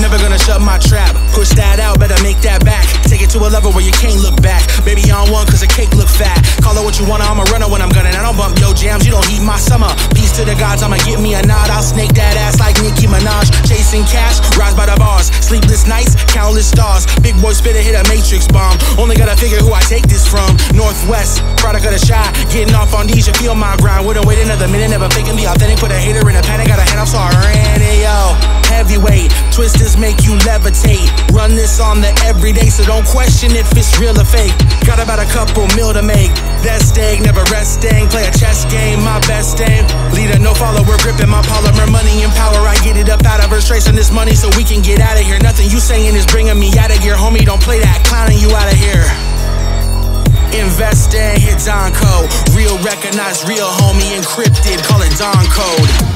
Never gonna shut my trap. Push that out, better make that back. Take it to a level where you can't look back. Baby on one, cause the cake look fat. Call it what you want, I'm a runner when I'm gunning. I don't bump yo jams, you don't heat my summer. Peace to the gods, I'ma get me a nod. I'll snake that ass like Nicki Minaj. Chasing cash, rise by the bars. Sleepless nights, countless stars. Big boy spitter hit a matrix bomb. Only gotta figure who I take this from. Northwest, product of the shot. Getting off on these, you feel my grind. Wouldn't wait another minute, never faking be authentic. Put a hater in a panic, got a hand, I'm sorry, ran it, yo. Twisters make you levitate. Run this on the everyday, so don't question if it's real or fake. Got about a couple mil to make. That stag, never resting. Play a chess game, my best aim. Leader, no follower, gripping my polymer. Money and power, I get it up out of her. Tracing this money so we can get out of here. Nothing you saying is bringing me out of gear. Homie, don't play that, clowning you out of here. Invest in, hit Don Code. Real, recognize real, homie, encrypted, call it Don Code.